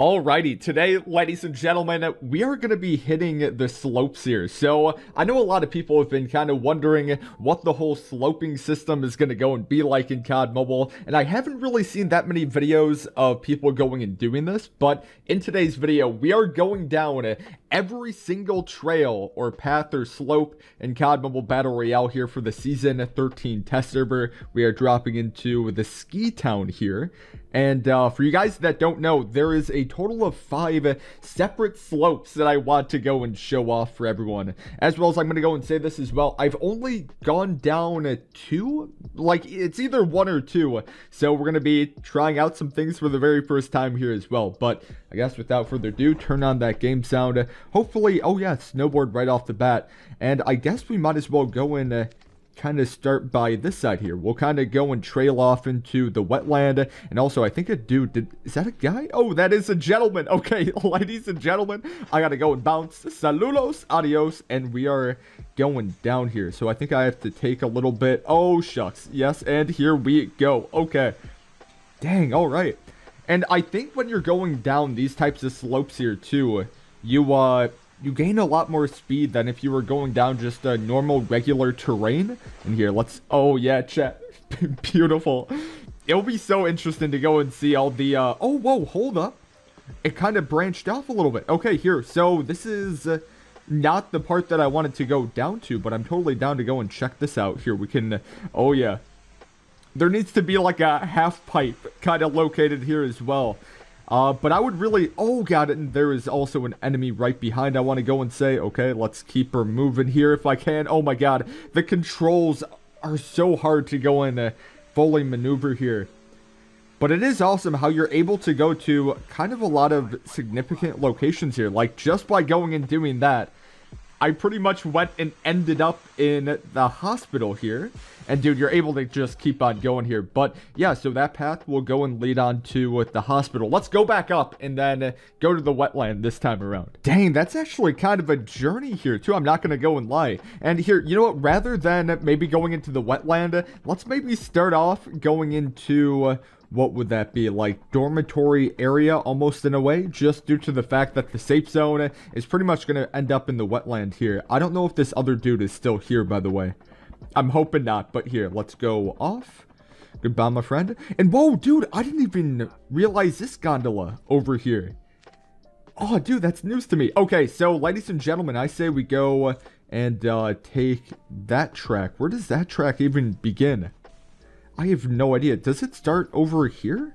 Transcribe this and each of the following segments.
Alrighty, today, ladies and gentlemen, we are going to be hitting the slopes here. So, I know a lot of people have been kind of wondering what the whole sloping system is going to go and be like in COD Mobile, and I haven't really seen that many videos of people going and doing this, but in today's video, we are going down every single trail or path or slope in COD Mobile Battle Royale here for the Season 13 test server. We are dropping into the Ski Town here, and uh, for you guys that don't know, there is a total of five separate slopes that I want to go and show off for everyone. As well as I'm going to go and say this as well. I've only gone down two, like it's either one or two. So we're going to be trying out some things for the very first time here as well. But I guess without further ado, turn on that game sound. Hopefully, oh yeah, snowboard right off the bat. And I guess we might as well go and uh, kind of start by this side here. We'll kind of go and trail off into the wetland. And also, I think a dude did... Is that a guy? Oh, that is a gentleman. Okay, ladies and gentlemen, I gotta go and bounce. Saludos, adios. And we are going down here. So I think I have to take a little bit. Oh, shucks. Yes, and here we go. Okay. Dang, all right. And I think when you're going down these types of slopes here, too, you, uh you gain a lot more speed than if you were going down just a normal regular terrain. And here, let's, oh yeah, chat, beautiful. It'll be so interesting to go and see all the, uh, oh, whoa, hold up. It kind of branched off a little bit. Okay, here, so this is uh, not the part that I wanted to go down to, but I'm totally down to go and check this out. Here, we can, oh yeah. There needs to be like a half pipe kind of located here as well. Uh, but I would really... Oh, God, and there is also an enemy right behind. I want to go and say, okay, let's keep her moving here if I can. Oh, my God. The controls are so hard to go and uh, fully maneuver here. But it is awesome how you're able to go to kind of a lot of significant locations here. Like, just by going and doing that, I pretty much went and ended up in the hospital here. And dude, you're able to just keep on going here. But yeah, so that path will go and lead on to the hospital. Let's go back up and then go to the wetland this time around. Dang, that's actually kind of a journey here too. I'm not going to go and lie. And here, you know what? Rather than maybe going into the wetland, let's maybe start off going into what would that be like dormitory area almost in a way just due to the fact that the safe zone is pretty much going to end up in the wetland here? I don't know if this other dude is still here by the way. I'm hoping not but here let's go off. Goodbye my friend. And whoa dude i didn't even realize this gondola over here. Oh dude that's news to me. Okay so ladies and gentlemen i say we go and uh take that track. Where does that track even begin I have no idea. Does it start over here?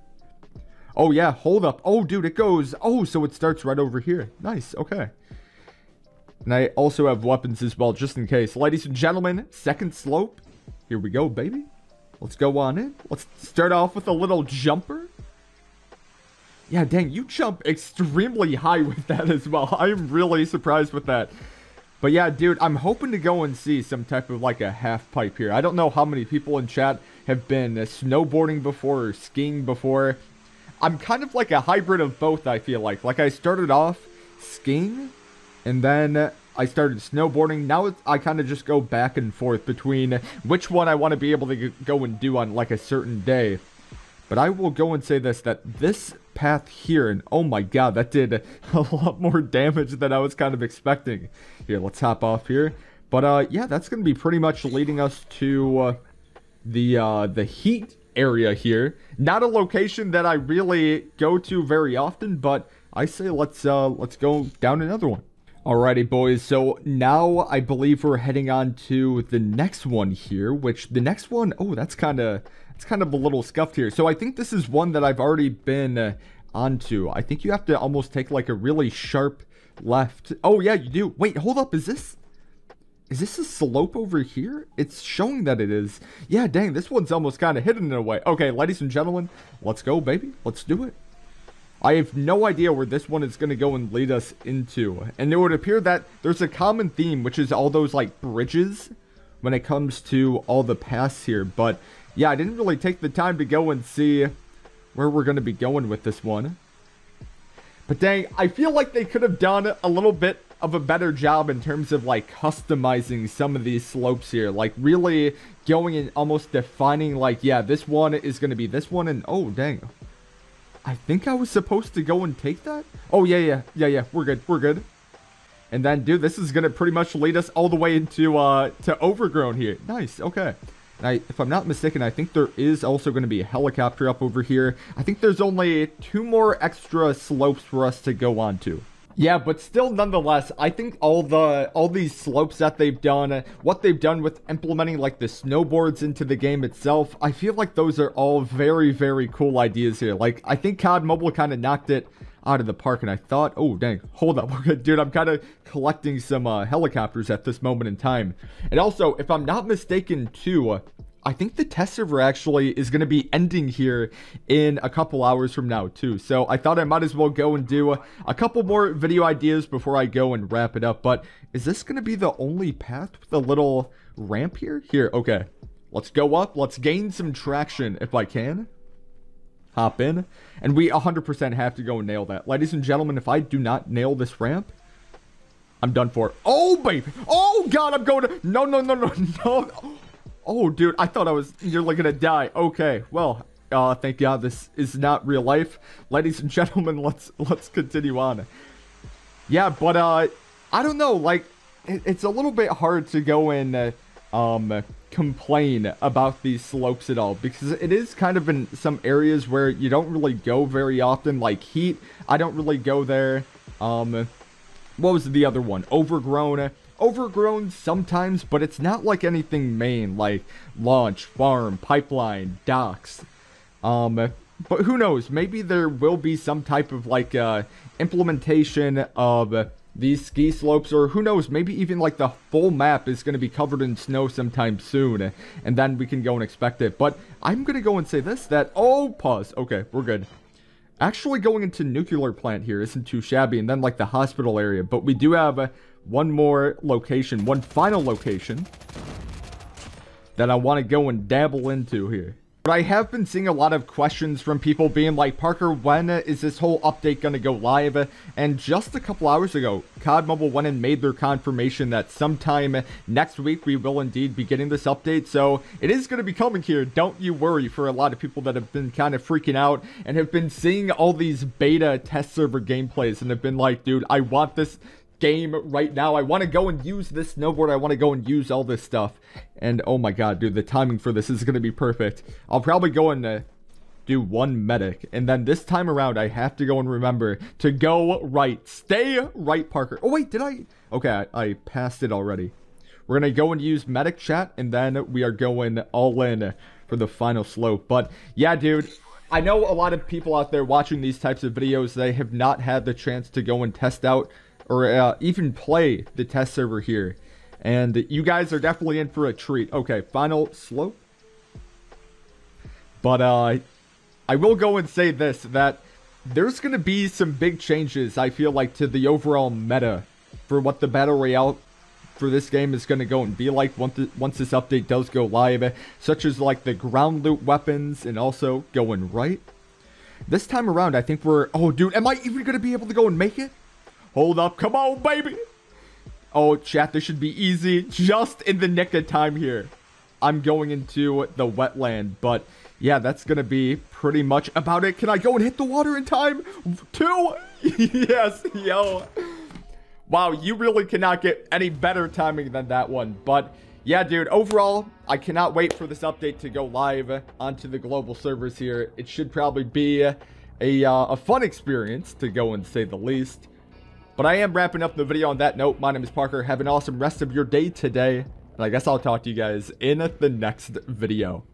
Oh, yeah. Hold up. Oh, dude, it goes. Oh, so it starts right over here. Nice. Okay. And I also have weapons as well, just in case. Ladies and gentlemen, second slope. Here we go, baby. Let's go on in. Let's start off with a little jumper. Yeah, dang, you jump extremely high with that as well. I am really surprised with that. But yeah, dude, I'm hoping to go and see some type of like a half pipe here. I don't know how many people in chat have been uh, snowboarding before or skiing before. I'm kind of like a hybrid of both, I feel like. Like I started off skiing and then I started snowboarding. Now I kind of just go back and forth between which one I want to be able to go and do on like a certain day. But I will go and say this, that this path here, and oh my god, that did a lot more damage than I was kind of expecting. Here, let's hop off here. But uh, yeah, that's going to be pretty much leading us to uh, the uh, the heat area here. Not a location that I really go to very often, but I say let's uh, let's go down another one. Alrighty, boys. So now I believe we're heading on to the next one here, which the next one, oh, that's kind of it's kind of a little scuffed here. So I think this is one that I've already been uh, onto. I think you have to almost take like a really sharp left. Oh, yeah, you do. Wait, hold up. Is this... Is this a slope over here? It's showing that it is. Yeah, dang, this one's almost kind of hidden in a way. Okay, ladies and gentlemen, let's go, baby. Let's do it. I have no idea where this one is going to go and lead us into. And it would appear that there's a common theme, which is all those, like, bridges when it comes to all the paths here. But yeah, I didn't really take the time to go and see where we're going to be going with this one. But dang, I feel like they could have done a little bit of a better job in terms of like customizing some of these slopes here. Like really going and almost defining like, yeah, this one is going to be this one. And oh, dang. I think I was supposed to go and take that. Oh, yeah, yeah, yeah, yeah. We're good. We're good. And then, dude, this is going to pretty much lead us all the way into, uh, to Overgrown here. Nice. Okay. I, if I'm not mistaken, I think there is also going to be a helicopter up over here. I think there's only two more extra slopes for us to go on to. Yeah, but still, nonetheless, I think all the all these slopes that they've done, what they've done with implementing like the snowboards into the game itself, I feel like those are all very, very cool ideas here. Like, I think COD Mobile kind of knocked it out of the park, and I thought, oh, dang, hold up, dude, I'm kind of collecting some uh, helicopters at this moment in time. And also, if I'm not mistaken, too, I think the test server actually is going to be ending here in a couple hours from now too. So I thought I might as well go and do a, a couple more video ideas before I go and wrap it up. But is this going to be the only path with a little ramp here? Here, okay. Let's go up. Let's gain some traction if I can. Hop in. And we 100% have to go and nail that. Ladies and gentlemen, if I do not nail this ramp, I'm done for. Oh, baby. Oh, God, I'm going to... No, no, no, no, no. Oh, dude, I thought I was nearly gonna die. Okay, well, uh, thank God this is not real life. Ladies and gentlemen, let's let's continue on. Yeah, but uh, I don't know, like, it, it's a little bit hard to go and uh, um complain about these slopes at all because it is kind of in some areas where you don't really go very often, like heat. I don't really go there. Um, what was the other one? Overgrown overgrown sometimes, but it's not like anything main, like launch, farm, pipeline, docks. Um, but who knows? Maybe there will be some type of like uh, implementation of these ski slopes, or who knows? Maybe even like the full map is going to be covered in snow sometime soon, and then we can go and expect it. But I'm going to go and say this: that oh, pause. Okay, we're good. Actually, going into nuclear plant here isn't too shabby, and then like the hospital area. But we do have. Uh, one more location, one final location that I want to go and dabble into here. But I have been seeing a lot of questions from people being like, Parker, when is this whole update going to go live? And just a couple hours ago, COD Mobile went and made their confirmation that sometime next week we will indeed be getting this update. So it is going to be coming here. Don't you worry for a lot of people that have been kind of freaking out and have been seeing all these beta test server gameplays and have been like, dude, I want this game right now. I want to go and use this snowboard. I want to go and use all this stuff. And oh my god, dude, the timing for this is going to be perfect. I'll probably go and uh, do one medic. And then this time around, I have to go and remember to go right. Stay right, Parker. Oh, wait, did I? Okay, I, I passed it already. We're going to go and use medic chat, and then we are going all in for the final slope. But yeah, dude, I know a lot of people out there watching these types of videos, they have not had the chance to go and test out or uh, even play the test server here. And you guys are definitely in for a treat. Okay, final slope. But uh, I will go and say this, that there's going to be some big changes, I feel like, to the overall meta for what the Battle Royale for this game is going to go and be like once, once this update does go live, such as like the ground loot weapons and also going right. This time around, I think we're... Oh, dude, am I even going to be able to go and make it? Hold up. Come on, baby. Oh, chat, this should be easy. Just in the nick of time here. I'm going into the wetland, but yeah, that's going to be pretty much about it. Can I go and hit the water in time? Two? yes, yo. Wow, you really cannot get any better timing than that one. But yeah, dude, overall, I cannot wait for this update to go live onto the global servers here. It should probably be a, uh, a fun experience, to go and say the least. But I am wrapping up the video on that note. My name is Parker. Have an awesome rest of your day today. And I guess I'll talk to you guys in the next video.